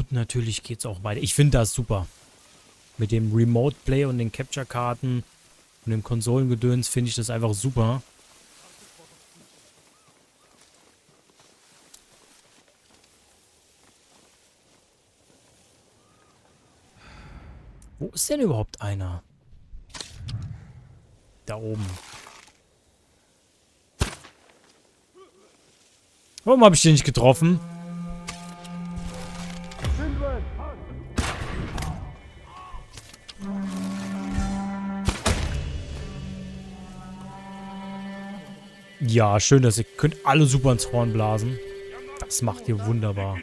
Und natürlich geht's auch weiter. Ich finde das super. Mit dem Remote Play und den Capture-Karten und dem Konsolengedöns finde ich das einfach super. Wo ist denn überhaupt einer? Da oben. Warum habe ich den nicht getroffen? Ja, schön, dass ihr könnt alle super ins Horn blasen. Das macht ihr wunderbar.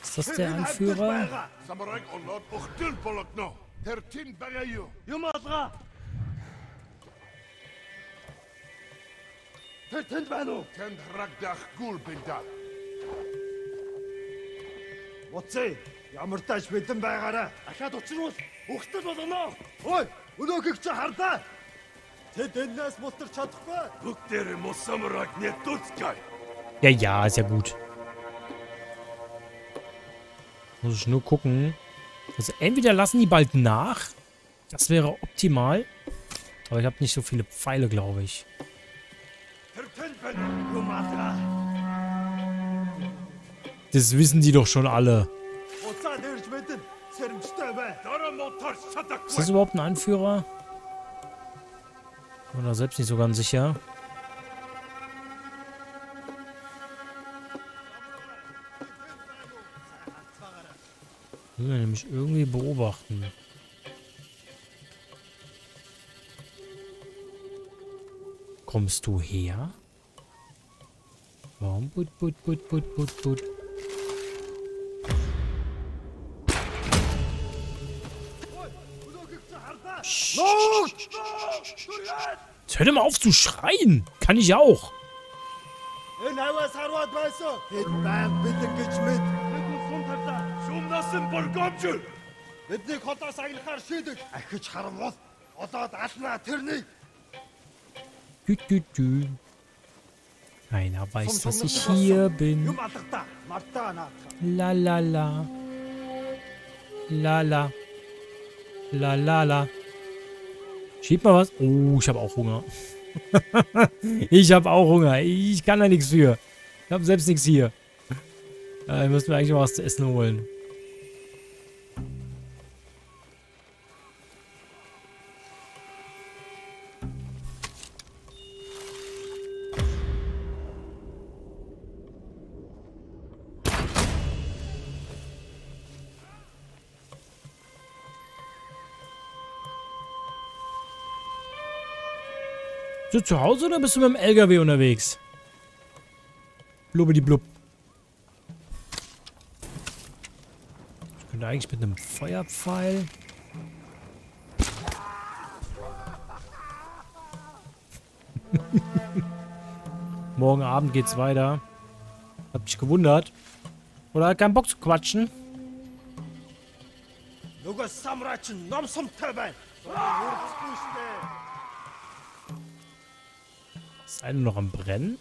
Ist das der Anführer? What's it? уу? Тэнд рагдах гүл бинтаа. Моцээ, ямар тааш бэлэн байгаарай. Ахаад учруул ухтал болно. Ой, өнөөхийг чи харлаа. Тэд энэс мултар чадахгүй. Бүгдээр мусамраг не дуцгай. Ja, ja, ist ja gut. Muss ich nur gucken. Also entweder lassen die bald nach. Das wäre optimal. Aber ich habe nicht so viele Pfeile, glaube ich. Das wissen die doch schon alle. Ist das überhaupt ein Anführer? Oder selbst nicht so ganz sicher. Will wir nämlich irgendwie beobachten. Kommst du her? Warum? Put, put, put, put, put, put. Jetzt hör doch mal auf zu schreien. Kann ich auch. Einer weiß, dass ich hier bin. La la la. La la. La la la. Schieb mal was. Oh, ich habe auch Hunger. ich habe auch Hunger. Ich kann da nichts für. Ich habe selbst nichts hier. Äh, muss mir eigentlich mal was zu essen holen. du zu Hause oder bist du mit dem LKW unterwegs? Blubbidi blub. Ich könnte eigentlich mit einem Feuerpfeil. Morgen Abend geht's weiter. Hab dich gewundert. Oder hat keinen Bock zu quatschen. 누가 싸물아친 넘섬 탈발! 우리 스쿠시대! Ist einer noch am Brennen?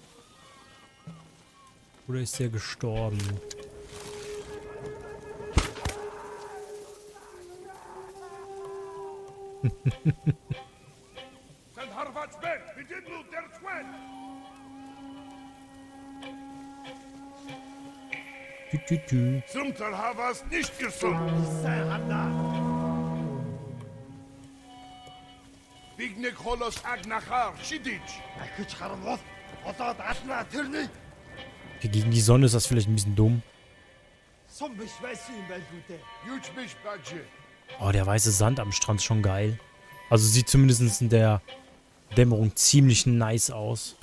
Oder ist der gestorben? Tü, tü, tü. Nicht gesund. Сайн хандаа. Бигнэг холос агнахаар шидэж. Ахиж харамвал олоод алнаа тэрнийг. Okay, gegen die Sonne ist das vielleicht ein bisschen dumm. Сум биш байсан юм байл үү дээ. Юуч биш бажи. Oh, der weiße Sand am Strand ist schon geil. Also sieht zumindest in der Dämmerung ziemlich nice aus.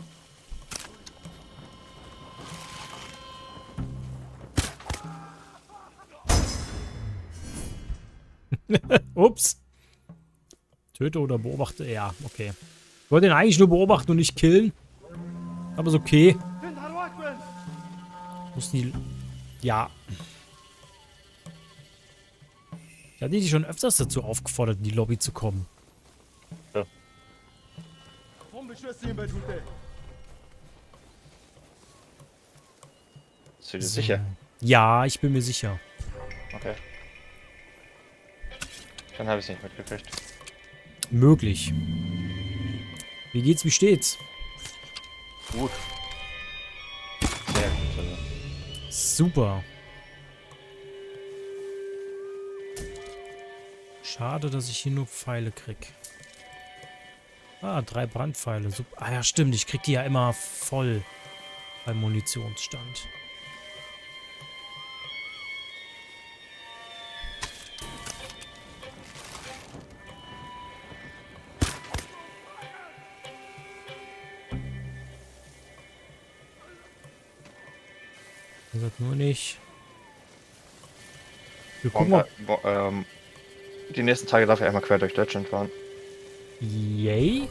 Ups. Töte oder beobachte? Ja, okay. Ich wollte ihn eigentlich nur beobachten und nicht killen. Aber ist okay. Muss die... Ja. Ich hatte dich schon öfters dazu aufgefordert, in die Lobby zu kommen. Ja. Bist du dir sicher? Ja, ich bin mir sicher. Okay. Dann habe ich es nicht mitgekriegt. Möglich. Wie geht's, wie steht's? Gut. Sehr gut. Also. Super. Schade, dass ich hier nur Pfeile krieg. Ah, drei Brandpfeile. Super. Ah ja, stimmt. Ich krieg die ja immer voll beim Munitionsstand. Wir gucken mal. Ähm, die nächsten Tage darf er einmal quer durch Deutschland fahren. Yay?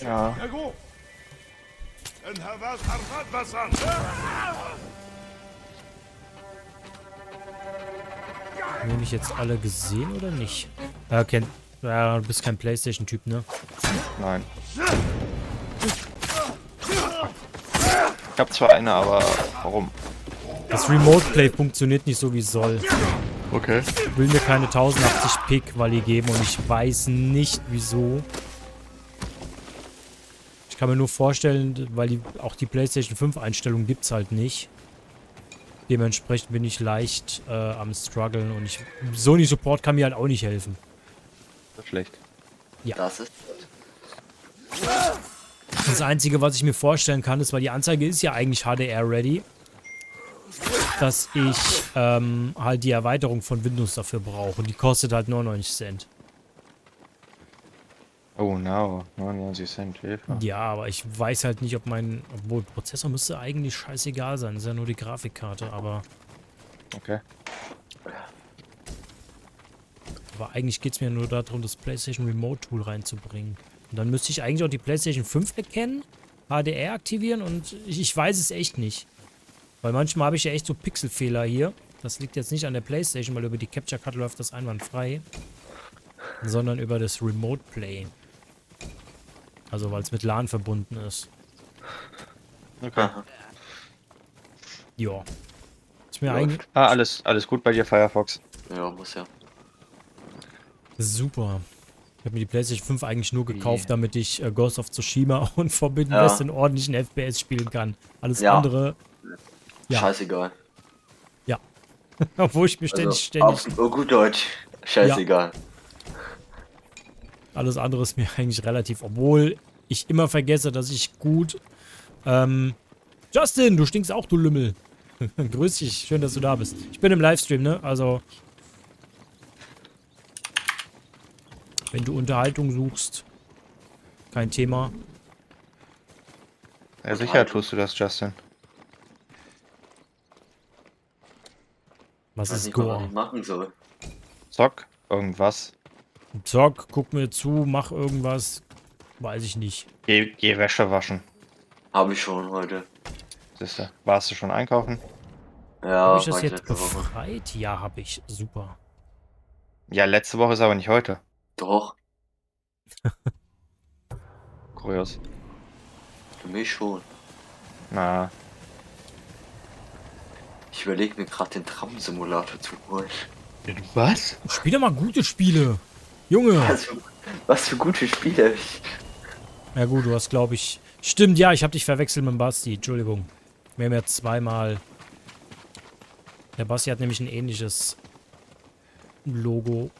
Ja. Nehme ich jetzt alle gesehen oder nicht? Ja, kennt. Ja, du bist kein Playstation-Typ, ne? Nein. Ich hab zwar eine, aber warum? Das Remote Play funktioniert nicht so wie es soll. Okay. Ich will mir keine 1080p Quali geben und ich weiß nicht, wieso. Ich kann mir nur vorstellen, weil die, auch die PlayStation 5 Einstellung gibt es halt nicht. Dementsprechend bin ich leicht äh, am struggeln und ich Sony Support kann mir halt auch nicht helfen. Das ist schlecht. Das ist. Das Einzige, was ich mir vorstellen kann, ist, weil die Anzeige ist ja eigentlich HDR-ready, dass ich ähm, halt die Erweiterung von Windows dafür brauche. Und die kostet halt 99 Cent. Oh no, 99 Cent Hilfe. Ja, aber ich weiß halt nicht, ob mein... Obwohl, Prozessor müsste eigentlich scheißegal sein. Das ist ja nur die Grafikkarte, aber... Okay. Aber eigentlich geht es mir nur darum, das PlayStation Remote Tool reinzubringen. Und dann müsste ich eigentlich auch die PlayStation 5 erkennen, HDR aktivieren und ich, ich weiß es echt nicht. Weil manchmal habe ich ja echt so Pixelfehler hier. Das liegt jetzt nicht an der PlayStation, weil über die Capture Card läuft das einwandfrei. Sondern über das Remote Play. Also weil es mit LAN verbunden ist. Okay. Ja. Ist mir eigentlich Ah, alles, alles gut bei dir, Firefox. Ja, muss ja. super. Ich habe mir die PlayStation 5 eigentlich nur gekauft, Wie? damit ich äh, Ghost of Tsushima und Forbidden Ja. West in ordentlichen FPS spielen kann. Alles Ja. andere, Ja. Scheißegal. obwohl ich mir ständig, Also, ständig, auf oh, gut Deutsch. Scheißegal. alles andere ist mir eigentlich relativ, obwohl ich immer vergesse, dass ich gut, ähm, Justin, du stinkst auch, du Lümmel. Grüß dich, schön, dass du da bist. Ich bin im Livestream, ne, also, wenn du Unterhaltung suchst, kein Thema. Ja, sicher tust du das, Justin. Was Weiß ist nicht was ich machen soll. Zock, irgendwas. Zock, guck mir zu, mach irgendwas. Weiß ich nicht. Geh, geh Wäsche waschen. Habe ich schon heute. Siehste, warst du schon einkaufen? Ja, Habe ich das war jetzt letzte Woche. befreit? Ja, habe ich. Super. Ja, letzte Woche ist aber nicht heute. Doch, Kurios. für mich schon. Na, Ich überlege mir gerade den Traum-Simulator zu holen. was? Spiel doch mal gute Spiele. Junge. Was für, was für gute Spiele. Ja gut, du hast, glaube ich... Stimmt, ja, ich habe dich verwechselt mit dem Basti. Entschuldigung. Wir haben ja zweimal... Der Basti hat nämlich ein ähnliches Logo.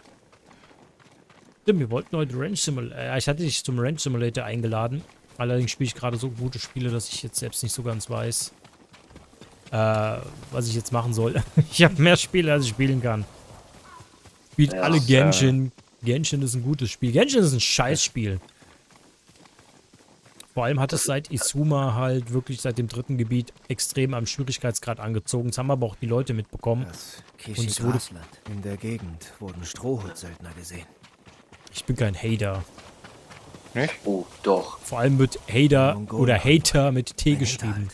Stimmt, wir wollten heute Range Simulator... Äh, ich hatte dich zum Range Simulator eingeladen. Allerdings spiele ich gerade so gute Spiele, dass ich jetzt selbst nicht so ganz weiß, äh, was ich jetzt machen soll. ich habe mehr Spiele, als ich spielen kann. Spielt Ja, alle äh, Genshin. Genshin ist ein gutes Spiel. Genshin ist ein Scheißspiel. Vor allem hat es seit Isuma halt wirklich seit dem dritten Gebiet extrem am Schwierigkeitsgrad angezogen. Das haben aber auch die Leute mitbekommen. Das Und es wurde-. In der Gegend wurden Strohhutsöldner gesehen. Ich bin kein Hater. Nicht? oh, doch. Vor allem wird Hater oder Hater mit T geschrieben.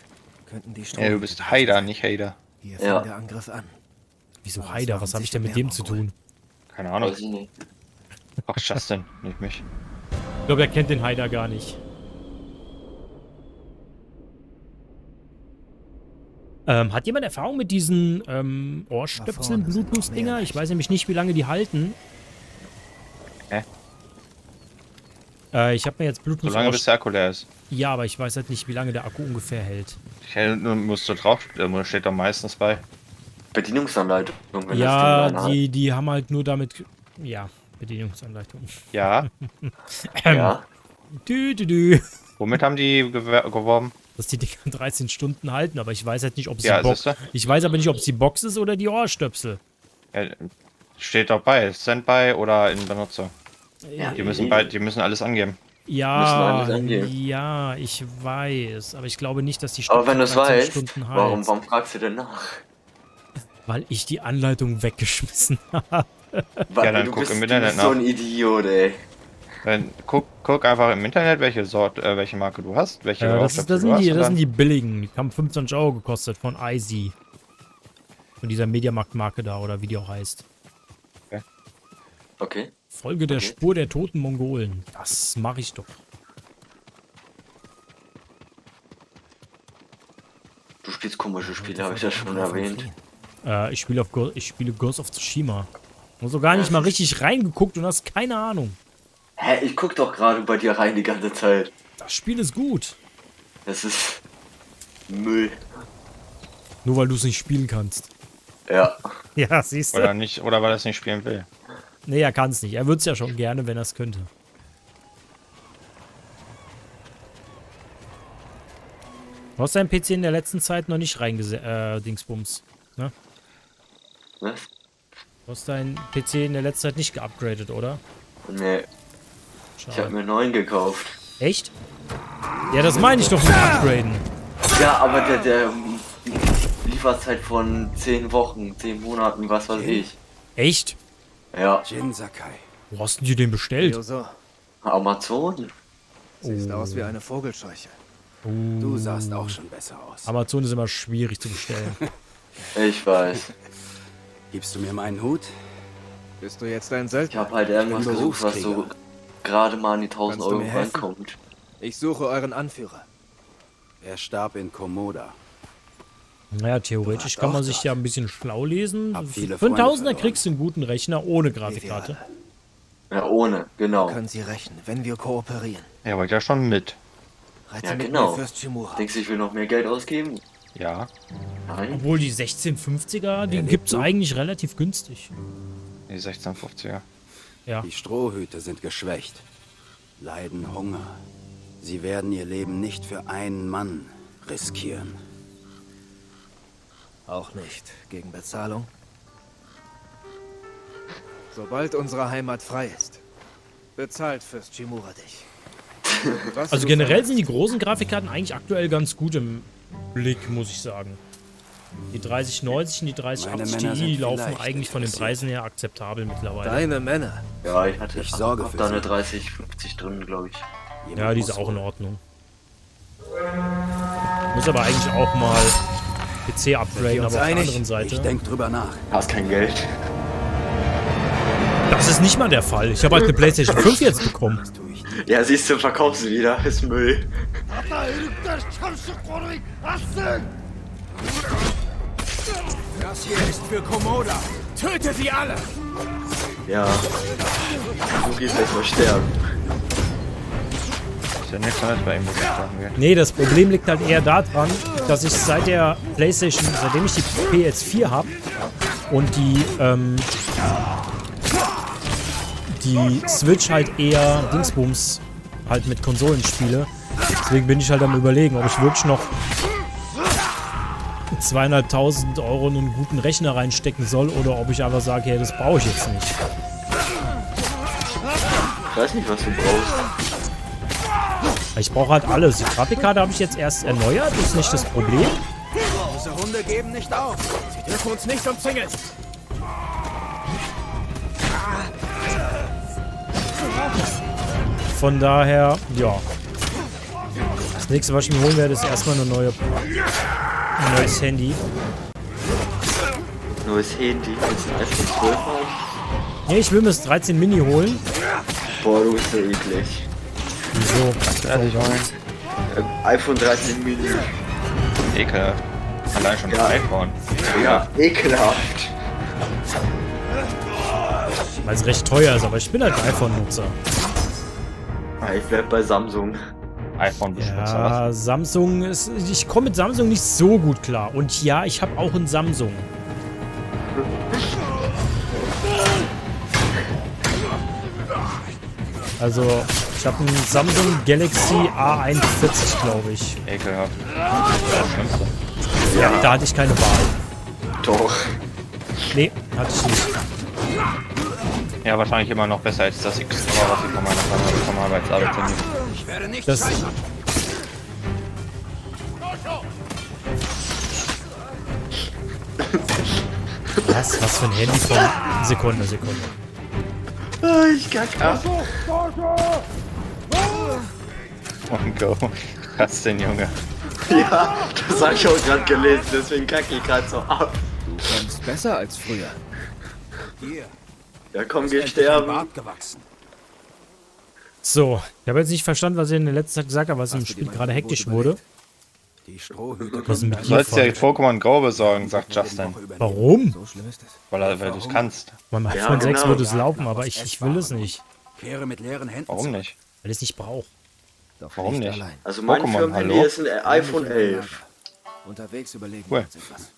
Könnten die Ja, du bist Haider, nicht Hater. Hier Ja. fing der Angriff an. Wieso Hater? waren Was habe ich denn mit dem zu tun? Keine Ahnung. Weiß ich nicht. Ach, Justin, nicht mich. Ich glaube, er kennt den Hater gar nicht. Ähm, hat jemand Erfahrung mit diesen ähm, Ohrstöpseln, Bluetooth-Dinger? Ich weiß nämlich nicht, wie lange die halten. Hä? Äh, ich habe mir jetzt Bluetooth Solange bis der Akku leer ist. Ja, aber ich weiß halt nicht, wie lange der Akku ungefähr hält. Ich musst du drauf, da steht da meistens bei. Bedienungsanleitung. Wenn ja, die, die haben halt nur damit... Ja, Bedienungsanleitung. Ja. halt, ja. Dü, dü, dü. Womit haben die geworben? Dass die Dinger 13 Stunden halten, aber ich weiß halt nicht, ob es Ja, die Box... Ich weiß aber nicht, ob es die Box ist oder die Ohrstöpsel. Ja, steht doch bei. Standby oder in Benutzer. Ja. Die müssen, bei, die müssen alles angeben. Ja, Müssen alles angeben. ja, ich weiß. Aber ich glaube nicht, dass die Aber wenn du es 13 weißt, Stunden warum, warum fragst du denn nach? Weil ich die Anleitung weggeschmissen habe. Weil dann du guck bist, im du Internet bist so nach. ein Idiot, ey. Dann guck, guck einfach im Internet, welche Sort, äh, welche Marke du hast, welche Ja, das, ist, das, du sind die, das sind die billigen. Die haben 25 Euro gekostet von Easy. Von dieser Mediamarkt-Marke da oder wie die auch heißt. Okay. Folge der. Spur der toten Mongolen. Das mache ich doch. Du spielst komische Spiele, habe ich ja schon erwähnt. Äh, ich spiele auf Go ich spiele Ghost of Tsushima. Du hast doch gar nicht mal richtig reingeguckt und hast keine Ahnung. Hä, ich guck doch gerade bei dir rein die ganze Zeit. Das Spiel ist gut. Das ist Müll. Nur weil du es nicht spielen kannst. Ja. Ja, siehst Oder du. nicht, oder weil er es nicht spielen will. Nee, er kann es nicht. Er würde es ja schon gerne, wenn er es könnte. Du hast deinen PC in der letzten Zeit noch nicht reingesetzt, äh, Dingsbums. Ne? Was? Du hast deinen PC in der letzten Zeit nicht geupgradet, oder? Nee, ich habe Schade. mir einen neuen gekauft. Echt? Ja, das meine ich doch mit upgraden. Ja, aber der, der Lieferzeit von 10 Wochen, 10 Monaten, was weiß ich. Echt? Ja, Jin Sakai. Wo hast du dir den bestellt? Yoso, Amazon? siehst aus wie eine Vogelscheuche. Du sahst auch schon besser aus. Amazon ist immer schwierig zu bestellen. Ich weiß. Gibst du mir meinen Hut? Bist du jetzt ein Ich Söldner? habe halt irgendwas gesucht, was so gerade mal an die 1000 Kannst du Euro reinkommt. Ich suche euren Anführer. Er starb in Komoda. Naja, theoretisch kann man sich ja ein bisschen schlau lesen. Für einen Tausender kriegst du einen guten Rechner ohne Grafikkarte. Ja, ohne, genau. Können Sie rächen, wenn wir kooperieren. Er wollte ja schon mit. Ja, genau. Denkst du, ich will noch mehr Geld ausgeben? Ja. Nein. Obwohl die 1650er, die gibt's noch? eigentlich relativ günstig. Die 1650er. Ja. Die Strohhüte sind geschwächt, leiden Hunger. Sie werden ihr Leben nicht für einen Mann riskieren. Auch nicht. Gegen Bezahlung? Sobald unsere Heimat frei ist, bezahlt Fürst Shimura dich. Was Also generell sind die großen Grafikkarten eigentlich aktuell ganz gut im Blick, muss ich sagen. Die 3090 und die 3080 Meine Männer Ti laufen eigentlich von den. Preisen her akzeptabel mittlerweile. Deine Männer. Ja, ich hatte Ich sorge für da eine sie. 30, 50 drin, glaube ich. Jemand Ja, die ist auch in. Ordnung. Muss aber eigentlich auch mal PC upgraden, uns aber auf der einig? anderen Ich Seite. denk drüber nach. Hast kein Geld. Das ist nicht mal der Fall. Ich habe halt eine PlayStation 5 jetzt bekommen. Ich. Ja, siehst du, verkaufst du wieder. Ist Müll. Das hier ist für Komoda. Töte sie alle! Ja. Du gehst gleich mal sterben. Ist ja nichts Neues bei ihm, muss ich sagen. gell? Nee, das Problem liegt halt eher daran, dass ich seit der PlayStation, seitdem ich die PS4 habe und die, ähm, die Switch halt eher Dingsbums halt mit Konsolen spiele. Deswegen bin ich halt am überlegen, ob ich wirklich noch 200.000 Euro in einen guten Rechner reinstecken soll oder ob ich einfach sage, hey, das brauche ich jetzt nicht. Ich weiß nicht, was du brauchst. Ich brauche halt alles. Die Grafikkarte habe ich jetzt erst erneuert, ist nicht das Problem. Diese Hunde geben nicht auf. Sie dürfen uns nicht umzingeln. Von daher, ja. Das nächste, was ich mir holen werde, ist erstmal eine neue, ein neues Handy. Neues Handy. Willst du ein iPhone 12 haben? Nee, ich will mir das 13 Mini holen. Boah, du bist so eklig. Wieso? Ja, ich auch Ähm, iPhone 13 Mini. Ekelhaft. Allein schon das iPhone. Ja, ekelhaft. Weil es recht teuer ist, aber ich bin halt ein iPhone-Nutzer. Ah, Ich bleib bei Samsung. iPhone-Beschützer, was? Ja, Samsung ist. Ich komme mit Samsung nicht so gut klar. Und ja, ich habe auch einen Samsung. Also, ich habe einen Samsung Galaxy A41, glaube ich. Ekelhaft. Das Schlimmste. Ja, da hatte ich keine Wahl. Doch. Nee, hatte ich nicht. Ja, wahrscheinlich immer noch besser als das X, was ich von meiner Kamera bekommen habe als Arbeitshandy. Das. Was? Was für ein Handy von. Sekunde, Sekunde. Ich kack ab. Und go. Was denn, Junge? Ja, das hab ich auch gerade gelesen, deswegen kacke ich gerade so ab. Kommst besser als früher. Ja, komm, geh sterben. So, ich habe jetzt nicht verstanden, was ihr in der letzten Zeit gesagt habt, was im du Spiel gerade hektisch wurde. Die Strohhüte Was ist mit Du sollst ja? Pokémon Go besorgen, sagt Justin. Warum? Weil, er- weil du es kannst. Beim iPhone 6 genau. würde es laufen, aber ich, ich will es nicht. Warum nicht? Weil ich es nicht brauche. Doch Warum nicht? allein. Also mein Firmenhandy ist ein iPhone 11. Unterwegs überlegen Cool. wir uns etwas.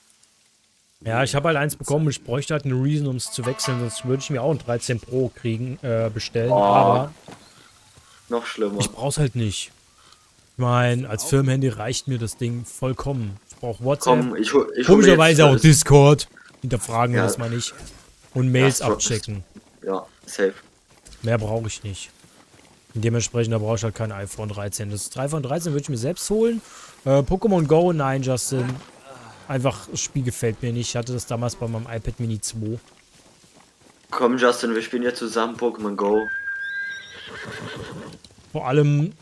Ja, ich habe halt eins bekommen und ich bräuchte halt eine Reason, um es zu wechseln, sonst würde ich mir auch ein 13 Pro kriegen, äh, bestellen. Oh. Aber Noch schlimmer. ich brauch's halt nicht. Ich meine, als Firmenhandy reicht mir das Ding vollkommen. Ich brauche WhatsApp. Komm, ich, ich Komischerweise auch Discord. Hinterfragen Ja. das mal nicht. Und Mails Ja, abchecken. Ja, safe. Mehr brauche ich nicht. Dementsprechend, da brauche ich halt kein iPhone 13. Das iPhone 13 würde ich mir selbst holen. Äh, Pokémon Go, nein, Justin. Einfach, das Spiel gefällt mir nicht. Ich hatte das damals bei meinem iPad Mini 2. Komm, Justin, wir spielen jetzt zusammen Pokémon Go. Vor allem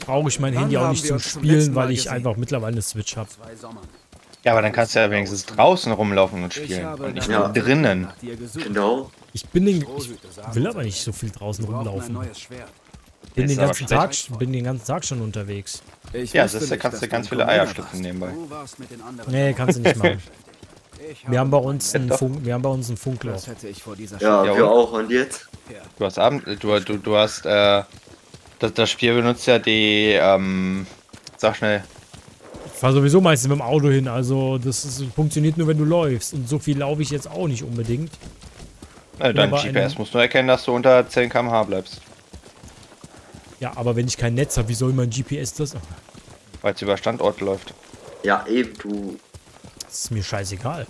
brauche ich mein Handy auch nicht zum Spielen, weil ich gesehen? einfach mittlerweile eine Switch habe. Ja, aber dann kannst du ja wenigstens draußen rumlaufen und spielen. Und nicht Ja. nur drinnen. dir gesucht. Genau. Ich bin den, ich will aber nicht so viel draußen rumlaufen. Bin den ganzen Tag, bin den ganzen Tag schon unterwegs. Ich Ja, nicht, kannst du ganz viele Eier schlüpfen nebenbei. Nee, kannst du nicht machen. Wir haben bei uns ein Funk, wir haben bei uns ein Funkloch. Ja, Ja, wir auch. Und jetzt? Du hast Abend, du, du, du hast, äh, das, das Spiel benutzt ja die, ähm, sag schnell, Ich fahre sowieso meistens mit dem Auto hin, also das ist, funktioniert nur, wenn du läufst. Und so viel laufe ich jetzt auch nicht unbedingt. äh, dein GPS muss nur erkennen, dass du unter 10 km/h bleibst. Ja, aber wenn ich kein Netz habe, wie soll mein GPS das? Weil es über Standort läuft. Ja, eben, du. Das ist mir scheißegal.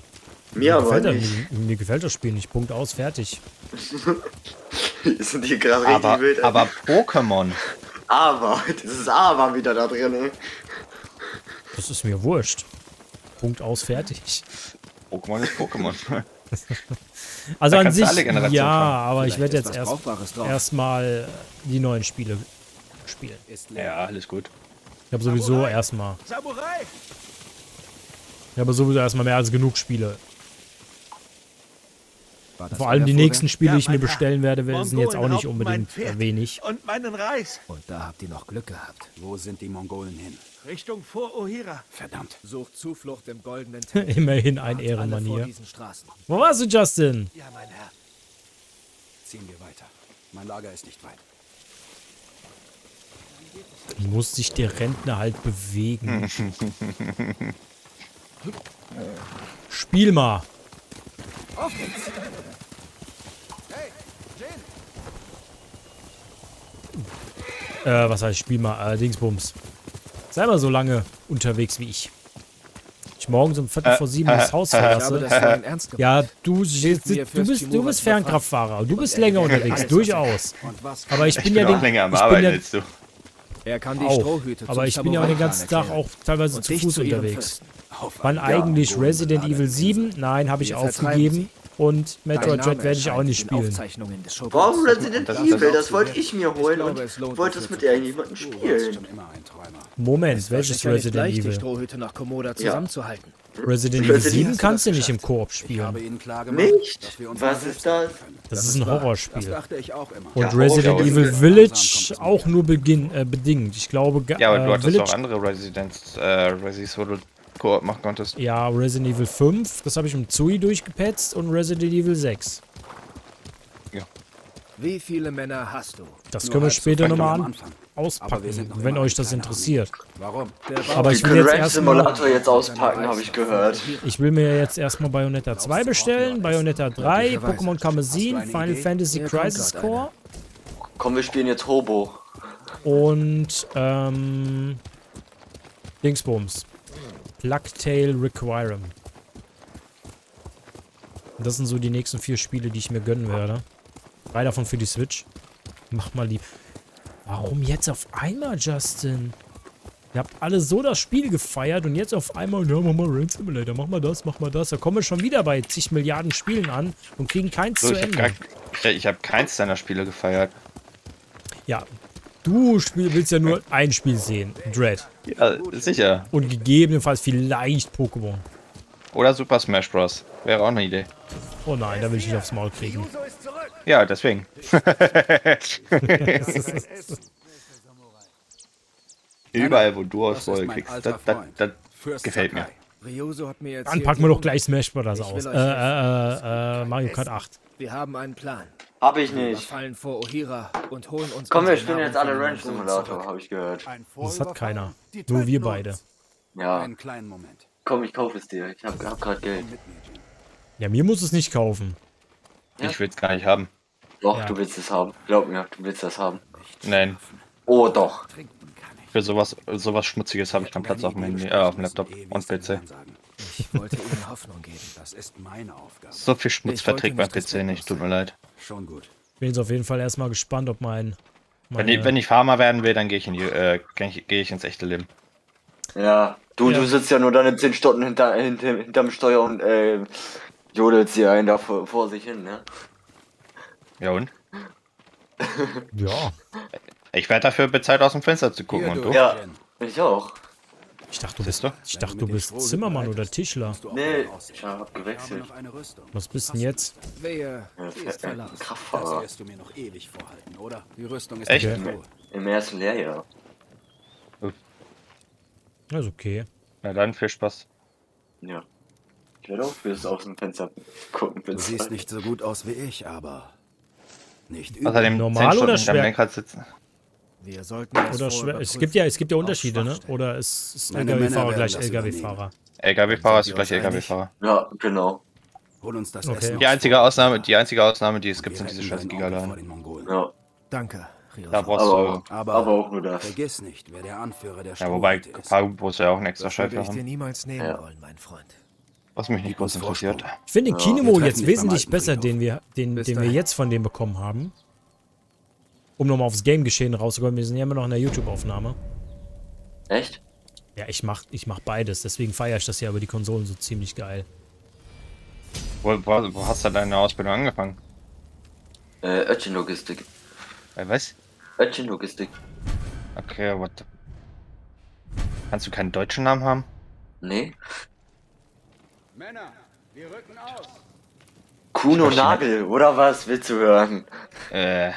Mir aber gefällt das, nicht. mir, mir gefällt das Spiel nicht. Punkt aus, fertig. Sind die gerade richtig Aber, wild. aber Pokémon. aber, dieses Aber wieder da drin. ey. Das ist mir wurscht. Punkt aus, fertig. Pokémon ist Pokémon. Also Da an sich, ja, aber ich Vielleicht werde ist jetzt erst erstmal die neuen Spiele spielen. Ja, alles gut. Ich habe sowieso erstmal. Ich habe sowieso erstmal mehr als genug Spiele. Vor allem die nächsten Spiele, die ich mir bestellen werde, sind jetzt auch nicht unbedingt wenig. Und meinen Reis. Und da habt ihr noch Glück gehabt. Wo sind die Mongolen hin? Richtung vor Ohira. Verdammt. Sucht Zuflucht im goldenen Tempel. Immerhin ein diesen Straßen. Wo warst du, Justin? Ja, mein Herr. Ziehen wir weiter. Mein Lager ist nicht weit. Muss sich der Rentner halt bewegen. Spiel mal. Äh, was heißt Spiel mal? Äh, Dingsbums. Sei mal so lange unterwegs wie ich. Ich morgens um Viertel vor sieben das Haus Ich habe verlasse. ernst gemeint. Ja, du, du, mir du, bist, du bist Fernkraftfahrer. Du bist länger unterwegs, durchaus. Aber ich bin Ich ja bin den, auch länger am ich bin Arbeiten ja, als du. Er kann die auch. Strohhüte Aber ich bin ja auch den ganzen Tag auch teilweise zu Fuß zu unterwegs. Wann eigentlich Mongolen Resident Evil 7? Nein, habe ich Wir aufgegeben. Und Metroid Dread werde ich auch nicht spielen. Warum Resident das Evil? das Das wollte ich mir holen glaube, und es lohnt wollte es mit irgendjemandem spielen. Moment, welches Resident leicht, die Evil? Strohhüte nach Komoda zusammenzuhalten. Resident Evil Resident 7 Evil kannst du nicht im. Koop spielen. Nicht? Was ist selbst das? Das ist ein wahr. Das Horrorspiel. dachte ich auch immer. Und Ja, Resident Evil Village auch nur beginn, äh, bedingt. Ich glaube, Ja, aber du äh, hattest Village auch andere Residents, äh, Resis, wo du Koop machen konntest. Ja, Resident Evil 5, das habe ich mit Zui durchgepetzt und Resident Evil 6. Wie viele Männer hast du? Das Nur können wir später nochmal am an Anfang. Auspacken, wenn euch das interessiert. Warum? Aber ich will jetzt erstmal Simulator jetzt auspacken, habe ich gehört. ich will mir jetzt erstmal Bayonetta 2 bestellen, Bayonetta 3, Pokémon Karmesin, Final Fantasy Crisis Core Komm, wir spielen jetzt Hobo. und ähm Dingsbums. Plugtail Requirem. Das sind so die nächsten vier Spiele, die ich mir gönnen werde. Drei davon für die Switch. Mach mal die. Warum jetzt auf einmal, Justin? Ihr habt alle so das Spiel gefeiert und jetzt auf einmal, ja, mach mal Rain Simulator, mach mal das, mach mal das. Da kommen wir schon wieder bei zig Milliarden Spielen an und kriegen keins So, zu ich habe Ende. ich, ich hab keins deiner Spiele gefeiert. Ja, du spiel, willst ja nur ein Spiel sehen, Dread. Ja, sicher. Und gegebenenfalls vielleicht Pokémon. Oder Super Smash Bros. Wäre auch eine Idee. Oh nein, da will ich nicht aufs Maul kriegen. Ja, deswegen. Überall, wo du aus mein kriegst. Das, das, das gefällt mir. Dann packen wir doch gleich Smash Bros. Aus. Äh, euch äh, äh, Mario Kart 8. Wir haben einen Plan. Hab ich Wir nicht. fallen vor Ohira und holen uns Komm, wir spielen jetzt alle Ranch Simulator, habe ich gehört. Das hat keiner. Nur wir beide. Ja, Einen kleinen Moment. komm, ich kaufe es dir. Ich hab, hab grad Geld. Ja, mir muss es nicht kaufen. Ja. Ich will es gar nicht haben. Doch, Ja. du willst es haben. Glaub mir, du willst das haben. Nein. Oh, doch. Für sowas, sowas Schmutziges habe ich dann Platz auf dem Handy, äh, auf dem Laptop und PC. Ich wollte ihnen Hoffnung geben. Das ist meine Aufgabe. So viel Schmutz verträgt mein PC nicht, tut mir leid. Schon gut. Bin jetzt auf jeden Fall erstmal gespannt, ob mein. Wenn ich, wenn ich Farmer werden will, dann gehe ich, in die, äh, geh ich, geh ich ins echte Leben. Ja, du, Ja. du sitzt ja nur deine 10 Stunden hinter, hinter, hinterm Steuer und äh, jodelst hier einen da vor, vor sich hin, ne? Ja und? ja, Ich werde dafür bezahlt, aus dem Fenster zu gucken. Hier, und du? Ja. Ich auch. ich dachte, du bist, du? ich dachte, du du bist Zimmermann oder Tischler. du Nee, ich hab gewechselt. Was bist denn jetzt? Wehe. Das Kraftfahrer. wirst du mir noch ewig vorhalten, oder? Die Rüstung ist Echt? Ruhe. Im ersten Lehrjahr. Das ist okay. Na dann, viel Spaß. Ja. Ich werde auch fürs aus dem Fenster gucken. Du siehst nicht so gut aus wie ich, aber nicht übel. Außerdem Normal 10 Stunden oder schwer? Lenkrad sitzen. Wir sollten Oder schwer. Es gibt ja, es gibt ja Unterschiede, ne? Oder ist, ist LKW-Fahrer gleich LKW-Fahrer? LKW-Fahrer ist gleich? LKW-Fahrer. Ja, genau. Hol uns das Okay. Essen Die einzige. Ausnahme, die einzige Ausnahme, die es gibt, sind diese scheiß Gigaladen. Ja. Danke. Da brauchst Aber, du. auch, Aber, aber auch nur das. vergiss nicht, wer der Anführer der Ja, wobei, Strohhüte ist. Ja auch einen extra Scheife ich dir niemals nehmen Ja. wollen, mein Freund. Was mich nicht groß interessiert. Ich finde den Ja, Kinemo treffen jetzt wesentlich besser, den wir, den, den wir jetzt von dem bekommen haben. Um nochmal aufs Game-Geschehen rauszukommen. Wir sind ja immer noch in der YouTube-Aufnahme. Echt? Ja, ich mach, ich mach beides. Deswegen feiere ich das ja über die Konsolen so ziemlich geil. Wo, wo, wo hast du deine Ausbildung angefangen? Äh, Ötchen-Logistik. Äh, was? Ötchen-Logistik. Okay, what? the- Kannst du keinen deutschen Namen haben? Nee. Männer, wir rücken aus. Kuno Nagel, oder was willst du hören? Äh.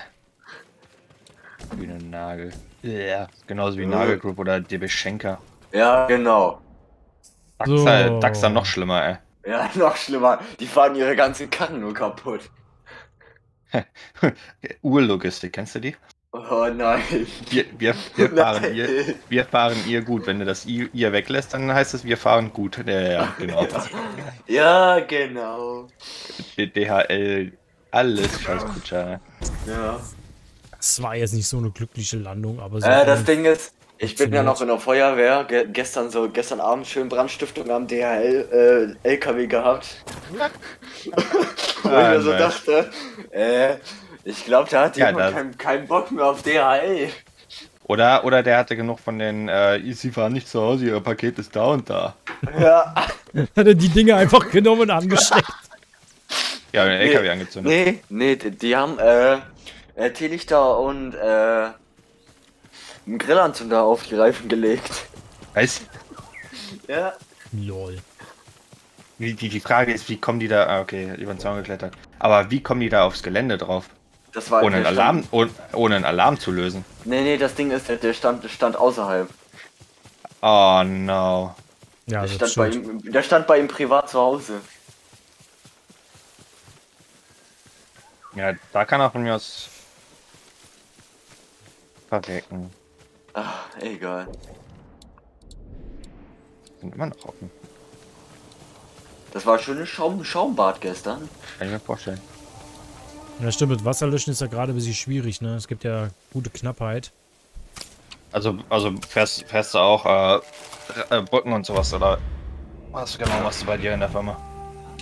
Ein Nagel. Ja. Genauso wie Äh. Nagel Group oder DB Schenker. Ja, genau. Daxa, So. Daxa noch schlimmer, ey. Ja, noch schlimmer. Die fahren ihre ganzen Karren nur kaputt. Urlogistik, kennst du die? Oh nein. Wir, wir, wir, fahren Nein. ihr, wir fahren ihr gut. Wenn du das ihr, ihr weglässt, dann heißt es, wir fahren gut. Ja, ja, genau. Ja, genau. DHL, alles Scheißkutscher. Ja. Das war jetzt nicht so eine glückliche Landung, aber so. Äh, das Ding ist, ich bin ja noch in der Feuerwehr. Ge gestern so, gestern Abend schön Brandstiftung am DHL äh, LKW gehabt. Wo Ah, ich mir so dachte, äh, ich glaube, da hat Ja, jemand keinen keinen Bock mehr auf DHL. Oder, oder der hatte genug von den, äh, sie fahren nicht zu Hause, ihr Paket ist da und da. Ja. Hat er die Dinge einfach genommen und angesteckt. Ja, den LKW angezündet. Nee, nee, die, die haben äh, äh, Teelichter und äh, einen Grillanzünder auf die Reifen gelegt. Weißt Ja. Lol. wie, die, die Frage ist, wie kommen die da, ah, okay, über den Zaun geklettert. Aber wie kommen die da aufs Gelände drauf? Das war Ohne einen Alarm, Stand, ohne, ohne einen Alarm zu lösen. Nee, nee, das Ding ist, der- stand, der stand außerhalb. Oh no. Ja, Der stand, bei ihm, der stand bei ihm privat zu Hause. Ja, da kann er von mir aus verrecken. Ach, egal. Sind immer noch offen. Das war ein schönes Schaum Schaumbad gestern. Kann ich mir vorstellen. Ja, stimmt, mit Wasserlöschen ist ja gerade ein bisschen schwierig, ne? Es gibt ja gute Knappheit. Also, also fährst, fährst du auch äh, äh, Brücken und sowas, oder? Was genau machst du bei dir in der Firma?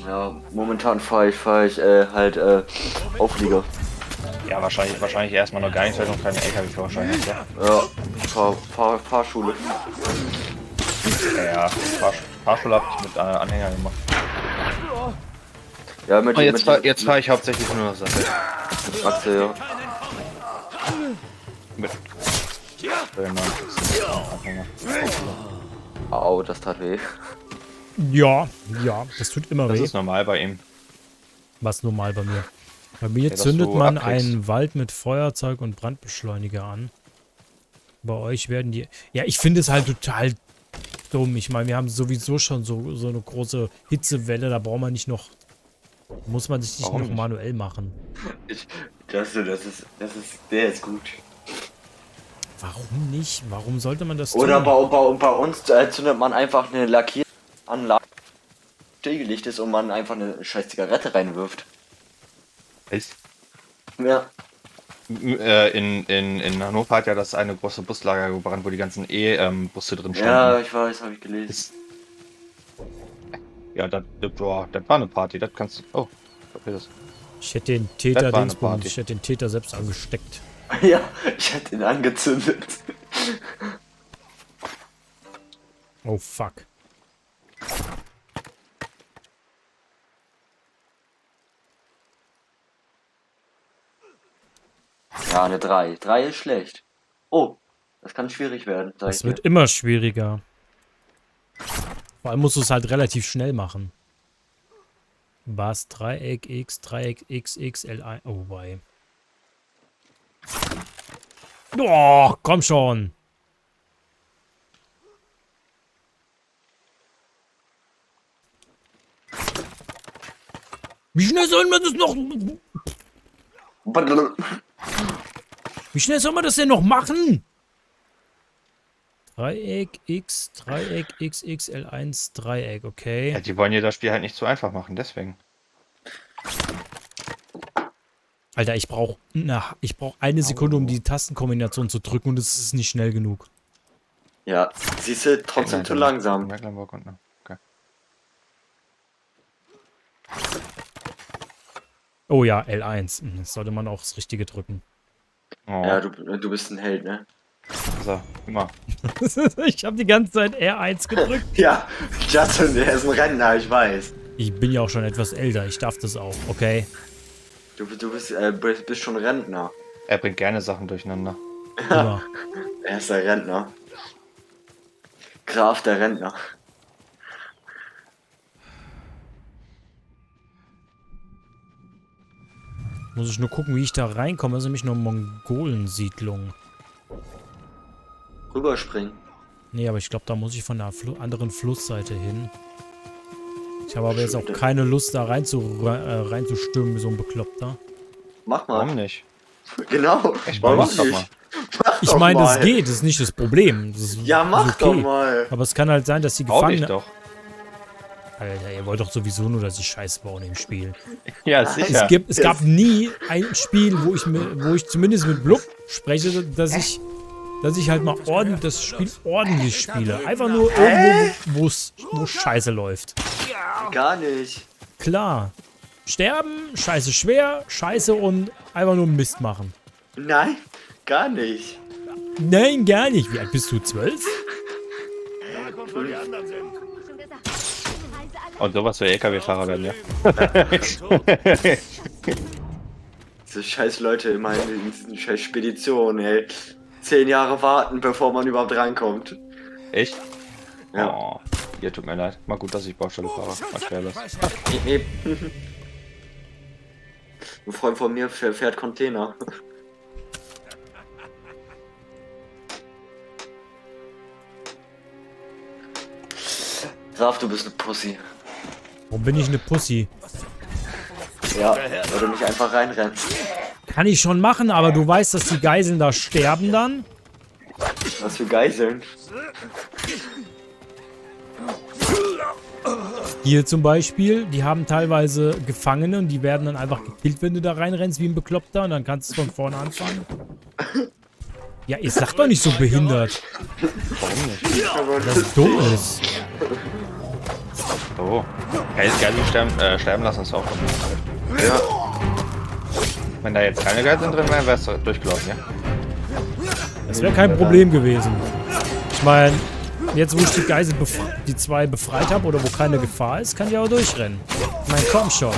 Ja, momentan fahre ich, fahr ich äh, halt äh, Auflieger. Ja, wahrscheinlich, wahrscheinlich erstmal noch gar nichts, weil du noch keine LKW-Führerschein hast, ja? Ja, Fahr, Fahr, Fahrschule. Ja, ja. Fahr, Fahrschule hab ich mit äh, Anhänger gemacht. Ja, mit, Oh, jetzt mit, fahr, jetzt fahr ich hauptsächlich nur noch Sattel. mit Axel, ja. Mit. Au, das tat weh. Ja, ja, das tut immer Das weh. ist normal bei ihm. Was normal bei mir. Bei mir dass zündet man abkriegst. einen Wald mit Feuerzeug und Brandbeschleuniger an. Bei euch werden die... Ja, ich finde es halt total dumm. Ich meine, wir haben sowieso schon so, so eine große Hitzewelle. Da braucht man nicht noch... Muss man sich nicht Warum noch nicht? manuell machen. Ich, das, das ist, das ist, der ist gut. Warum nicht? Warum sollte man das Oder tun? bei, bei, bei uns äh, zündet man einfach eine Lackieranlage, stillgelegt ist und man einfach eine scheiß Zigarette reinwirft. Ist. Ja. Äh, in, in, in Hannover hat ja das eine große Buslager gebrannt, wo die ganzen E-Busse drin standen. Ja, ich weiß, habe ich gelesen. Ist- Ja, das, das, boah, das war eine Party, das kannst du. Oh, das? Ich hätte den Täter, Dingsbums, Party. ich hätte den Täter selbst angesteckt. Ja, ich hätte ihn angezündet. Oh fuck. Ja, eine 3. 3 ist schlecht. Oh, das kann schwierig werden, ich wird immer schwieriger. Vor allem musst du es halt relativ schnell machen. Was? Dreieck X, Dreieck X, X, L, I. Oh, wei. Oh, komm schon. Wie schnell soll man das noch... Wie schnell soll man das denn noch machen? Dreieck X, Dreieck X, X, L1, Dreieck, okay. Ja, die wollen dir das Spiel halt nicht zu einfach machen, deswegen. Alter, ich brauche ich brauch eine Sekunde, um die Tastenkombination zu drücken und es ist nicht schnell genug. Ja, siehst du, trotzdem zu langsam. Mecklenburg und ne. Okay. Oh ja, L1. Hm, Das sollte man auch das Richtige drücken. Oh, Ja, du, du bist ein Held, ne? So, immer. ich habe die ganze Zeit R1 gedrückt. Ja, Justin, der ist ein Rentner, ich weiß. Ich bin ja auch schon etwas älter, ich darf das auch, okay? Du, du bist, äh, bist bist schon Rentner. Er bringt gerne Sachen durcheinander. Immer. Er ist der Rentner. Graf der Rentner. Muss ich nur gucken, wie ich da reinkomme. Das ist nämlich eine Mongolensiedlung. Rüberspringen. Nee, aber ich glaube, da muss ich von der Flu anderen Flussseite hin. Ich habe aber jetzt auch keine Lust, da rein zu, äh, reinzustürmen wie so ein Bekloppter. Mach mal. Warum nicht? Genau. Echt, Warum mach doch nicht? mal. Mach Ich meine, das mal. geht, das ist nicht das Problem. Das ist, Ja, mach okay. doch mal. Aber es kann halt sein, dass die Gefangenen... doch. Alter, ihr wollt doch sowieso nur, dass ich Scheiße baue im Spiel. Ja, sicher. Es, gibt, es gab nie ein Spiel, wo ich, mir, wo ich zumindest mit Blub spreche, dass ich, dass ich halt mal ordentlich, das Spiel ordentlich spiele. Einfach nur irgendwo, wo scheiße läuft. Gar nicht. Klar. Sterben, scheiße schwer, scheiße und einfach nur Mist machen. Nein, gar nicht. Nein, gar nicht. Wie alt bist du? Zwölf? Und sowas für LKW-Fahrer werden, ja. Diese scheiß Leute immer in diesen scheiß Speditionen, ey. Zehn Jahre warten, bevor man überhaupt rankommt. Echt? Ja. Oh, ihr tut mir leid. Mal gut, dass ich Baustelle fahre. Erklär das. Nee. Ein Freund von mir fähr- fährt Container. Graf, du bist eine Pussy. Warum bin ich eine Pussy? Ja, weil du nicht einfach reinrennst. Kann ich schon machen, aber du weißt, dass die Geiseln da sterben dann? Was für Geiseln. Hier zum Beispiel, die haben teilweise Gefangene und die werden dann einfach gekillt, wenn du da reinrennst wie ein Bekloppter und dann kannst du von vorne anfangen. Ja, ihr sagt doch nicht so behindert. Das ist dumm ist. Oh. Geil, geil, die sterben, äh, sterben lassen ist auch gut. Ja. Wenn da jetzt keine Geiseln drin wären, wärst du durchgelaufen, ja? Das wäre kein Problem gewesen. Ich meine, jetzt wo ich die Geisel, bef- die zwei befreit habe oder wo keine Gefahr ist, kann ich auch durchrennen. Ich meine, komm schon.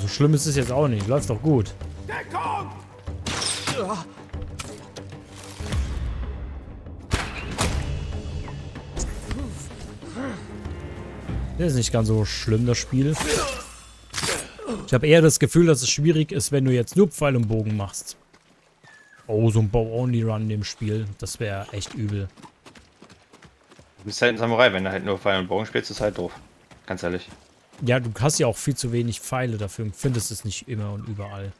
So schlimm ist es jetzt auch nicht. Läuft doch gut. Das ist nicht ganz so schlimm, das Spiel. Ich habe eher das Gefühl, dass es schwierig ist, wenn du jetzt nur Pfeil und Bogen machst. Oh, so ein Bow-Only-Run in dem Spiel. Das wäre echt übel. Du bist halt ein Samurai, wenn du halt nur Pfeil und Bogen spielst, ist halt doof. Ganz ehrlich. Ja, du hast ja auch viel zu wenig Pfeile dafür und findest es nicht immer und überall.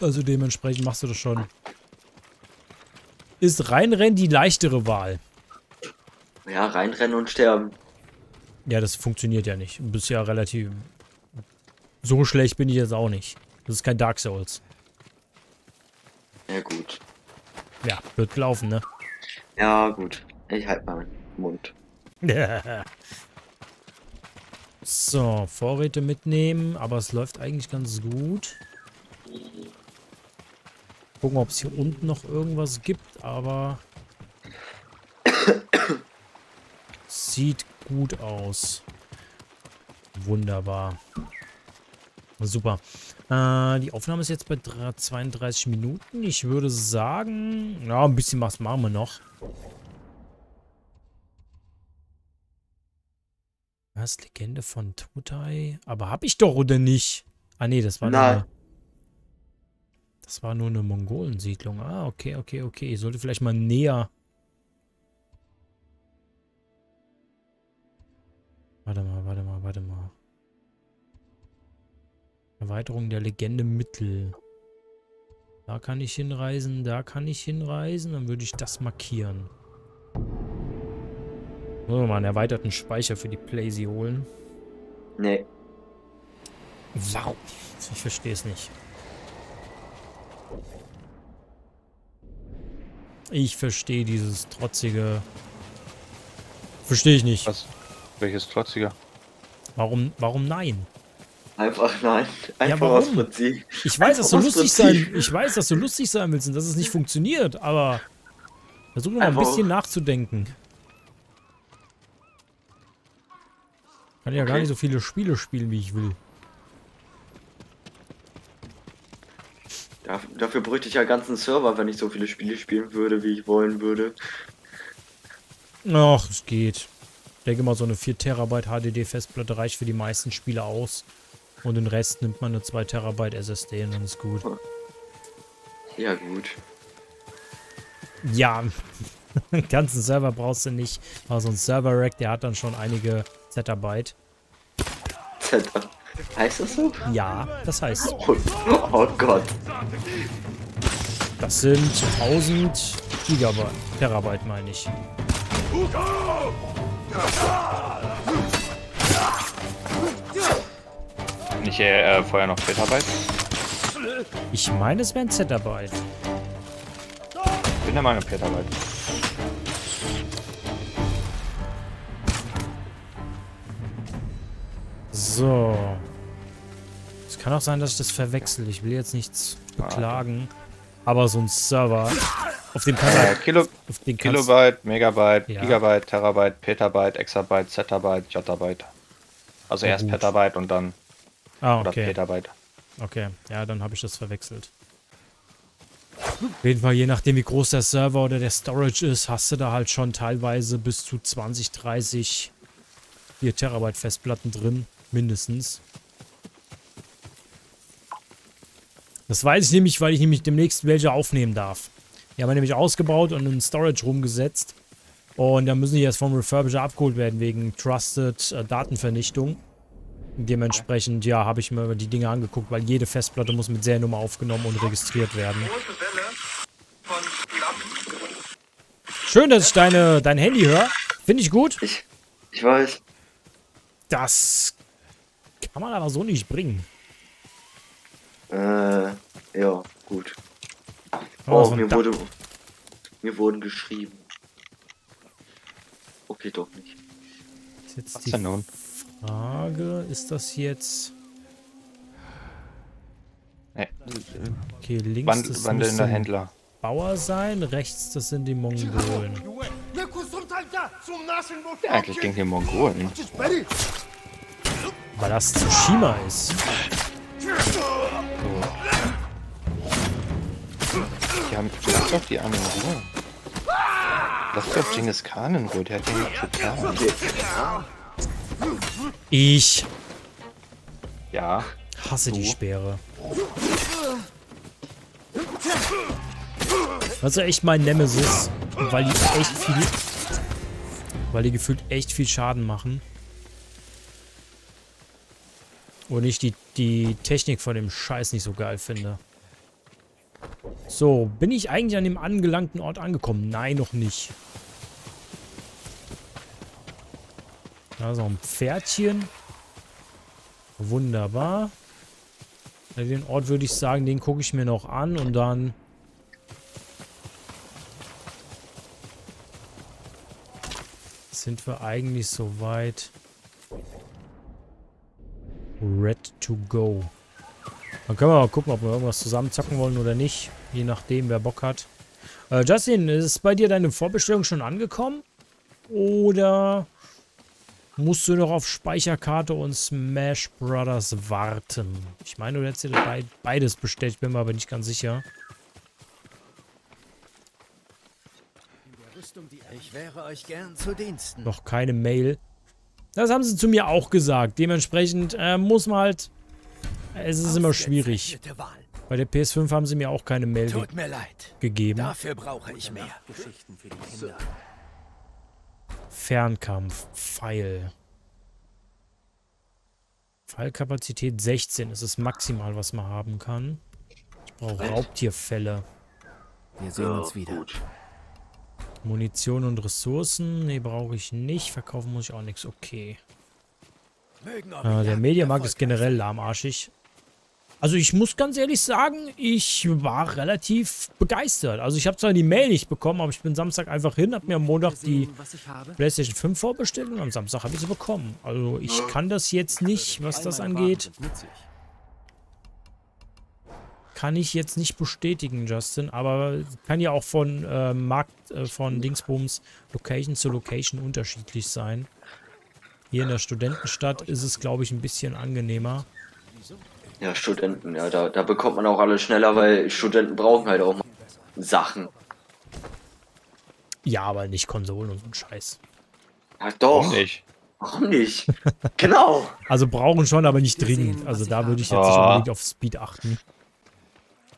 Also dementsprechend machst du das schon. Ist reinrennen die leichtere Wahl? Ja, reinrennen und sterben. Ja, das funktioniert ja nicht. Du bist ja relativ... So schlecht bin ich jetzt auch nicht. Das ist kein Dark Souls. Ja, gut. Ja, wird gelaufen, ne? Ja, gut. Ich halt mal meinen Mund. so, Vorräte mitnehmen, aber es läuft eigentlich ganz gut. Gucken, ob es hier unten noch irgendwas gibt, aber sieht gut aus. Wunderbar. Super. Äh, die Aufnahme ist jetzt bei 3 32 Minuten. Ich würde sagen, ja, ein bisschen was machen wir noch. Was? Legende von Tutai? Aber hab ich doch, oder nicht? Ah, nee, das war Nein. nur... Das war nur eine Mongolensiedlung. Ah, okay, okay, okay. Ich sollte vielleicht mal näher... Warte mal, warte mal, warte mal. Erweiterung der Legende Mittel. Da kann ich hinreisen, da kann ich hinreisen. Dann würde ich das markieren. Muss man mal einen erweiterten Speicher für die Playsee holen. Nee. Wow. Ich verstehe es nicht. Ich verstehe dieses trotzige... Verstehe ich nicht. Was? Welches trotziger? Warum, warum nein? Einfach nein. Einfach warum? aus Prinzip. Ich weiß, dass du lustig Prinzip. sein, ich weiß, dass du lustig sein willst und dass es nicht funktioniert, aber versuch noch mal ein bisschen nachzudenken. Kann ja gar Okay. nicht so viele Spiele spielen, wie ich will. Dafür, dafür bräuchte ich ja ganzen Server, wenn ich so viele Spiele spielen würde, wie ich wollen würde. Ach, es geht. Ich denke mal, so eine 4 Terabyte HDD-Festplatte reicht für die meisten Spiele aus. Und den Rest nimmt man eine 2 Terabyte SSD und dann ist gut. Ja, gut. Ja, einen ganzen Server brauchst du nicht. Aber so ein Server-Rack, der hat dann schon einige Zettabyte. Zetter. Heißt das so? Ja, das heißt, Oh, oh Gott. das sind 1000 Gigabyte, Terabyte meine ich. Nicht äh, vorher noch Petabyte? Ich meine, es wären Zettabyte. Ich bin der Meinung Petabyte. So. Es kann auch sein, dass ich das verwechsel. Ich will jetzt nichts beklagen. Aber so ein Server, auf dem kann Äh, Kilo, auf den Kilobyte, Megabyte, Ja. Gigabyte, Terabyte, Petabyte, Exabyte, Zettabyte, Jottabyte. Also erst gut. Petabyte und dann Ah, oder okay. Petabyte. Okay, ja, dann habe ich das verwechselt. Auf jeden Fall, je nachdem wie groß der Server oder der Storage ist, hast du da halt schon teilweise bis zu 20, 30 4 Terabyte Festplatten drin, mindestens. Das weiß ich nämlich, weil ich nämlich demnächst welche aufnehmen darf. Die haben wir nämlich ausgebaut und in Storage rumgesetzt. Und dann müssen die jetzt vom Refurbisher abgeholt werden wegen Trusted äh, Datenvernichtung. Dementsprechend, ja, habe ich mir die Dinge angeguckt, weil jede Festplatte muss mit Seriennummer aufgenommen und registriert werden. Schön, dass ich deine, dein Handy höre. Finde ich gut. Ich, ich weiß. Das kann man aber so nicht bringen. Äh, ja, gut. Oh, so mir wurde. Mir wurden geschrieben. Okay, doch nicht. ist jetzt Was die denn nun? Frage, ist das jetzt... Nee. Okay, links Wand, das wandelnder Händler. Bauer sein, rechts das sind die Mongolen. Ja, eigentlich gegen die Mongolen. Weil das Tsushima ist. Die haben. Lass doch die Arme in Ruhe. Lass doch Genghis Khan in Ruhe, der hat ja nichts getan. Ich Ja. hasse die Speere. Das ist echt mein Nemesis, weil die echt viel... Weil die gefühlt echt viel Schaden machen. Und ich die, die Technik von dem Scheiß nicht so geil finde. So, bin ich eigentlich an dem angelangten Ort angekommen? Nein, noch nicht. Da ist noch ein Pferdchen. Wunderbar. Den Ort würde ich sagen, den gucke ich mir noch an und dann... Sind wir eigentlich soweit ready to go. Dann können wir mal gucken, ob wir irgendwas zusammen zocken wollen oder nicht. Je nachdem, wer Bock hat. Äh, Justin, ist bei dir deine Vorbestellung schon angekommen? Oder musst du noch auf Speicherkarte und Smash Brothers warten? Ich meine, du hättest dir beid beides bestellt, ich bin mir aber nicht ganz sicher. Ich wäre euch gern zu Diensten. Noch keine Mail. Das haben sie zu mir auch gesagt. Dementsprechend äh, muss man halt... Es ist immer schwierig. Bei der PS5 haben sie mir auch keine leid. gegeben. Dafür brauche ich mehr. Geschichten für die Kinder. Fernkampf, Pfeil. Pfeilkapazität 16 ist das maximal, was man haben kann. Ich brauche Raubtierfälle. Wir sehen uns wieder. Munition und Ressourcen. Ne, brauche ich nicht. Verkaufen muss ich auch nichts. Okay. Äh, der Mediamarkt ist generell lahmarschig. Also ich muss ganz ehrlich sagen, ich war relativ begeistert. Also ich habe zwar die Mail nicht bekommen, aber ich bin Samstag einfach hin, habe mir am Montag die? PlayStation 5 vorbestellt und am Samstag habe ich sie bekommen. Also ich kann das jetzt nicht, was das angeht, kann ich jetzt nicht bestätigen, Justin. Aber kann ja auch von äh, Markt, äh, von Dingsbums Location zu Location unterschiedlich sein. Hier in der Studentenstadt ist es, glaube ich, ein bisschen angenehmer. Ja, Studenten, ja, da, da bekommt man auch alles schneller, weil Studenten brauchen halt auch mal Sachen. Ja, aber nicht Konsolen und so ein Scheiß. Ja, doch. Warum nicht? Warum nicht? genau. Also brauchen schon, aber nicht dringend. Also da würde ich jetzt nicht Ah. unbedingt auf Speed achten.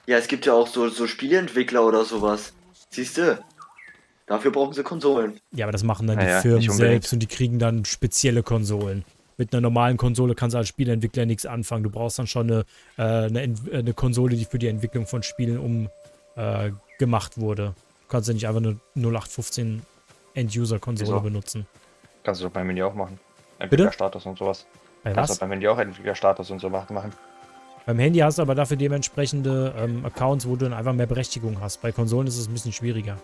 Ja, es gibt ja auch so, so Spieleentwickler oder sowas. Siehst du? Dafür brauchen sie Konsolen. Ja, aber das machen dann Naja, die Firmen selbst und die kriegen dann spezielle Konsolen. Mit einer normalen Konsole kannst du als Spieleentwickler nichts anfangen. Du brauchst dann schon eine, äh, eine, Ent- äh, eine Konsole, die für die Entwicklung von Spielen um äh, gemacht wurde. Du kannst ja nicht einfach eine 0815 End-User-Konsole benutzen. Kannst du doch beim Menü auch machen. Entwicklerstatus und sowas. Bei Kannst was? du beim Menü auch Entwicklerstatus und so machen. Beim Handy hast du aber dafür dementsprechende ähm, Accounts, wo du dann einfach mehr Berechtigung hast. Bei Konsolen ist es ein bisschen schwieriger.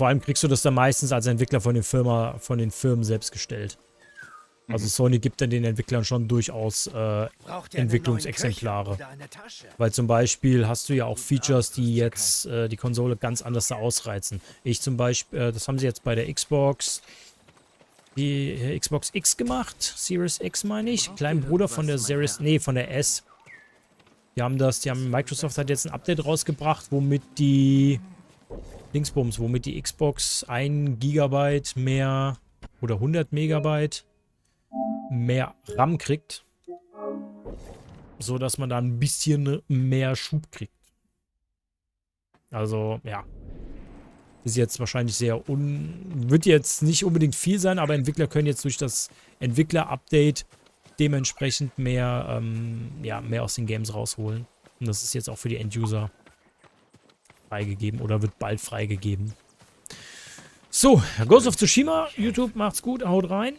Vor allem kriegst du das dann meistens als Entwickler von den, Firma, von den Firmen selbst gestellt. Also Sony gibt dann den Entwicklern schon durchaus, äh, Entwicklungsexemplare. Weil zum Beispiel hast du ja auch Features, die jetzt äh, die Konsole ganz anders da ausreizen. Ich zum Beispiel, äh, das haben sie jetzt bei der Xbox, die äh, Xbox X gemacht, Series X meine ich, kleinen Bruder von der Series, nee, von der S. Die haben das, die haben, Microsoft hat jetzt ein Update rausgebracht, womit die Dingsbums, womit die Xbox 1 Gigabyte mehr oder 100 Megabyte mehr RAM kriegt. so dass man da ein bisschen mehr Schub kriegt. Also, ja. Ist jetzt wahrscheinlich sehr un... Wird jetzt nicht unbedingt viel sein, aber Entwickler können jetzt durch das Entwickler-Update dementsprechend mehr, ähm, ja, mehr aus den Games rausholen. Und das ist jetzt auch für die End-User freigegeben oder wird bald freigegeben. So, Ghost of Tsushima, YouTube macht's gut, haut rein.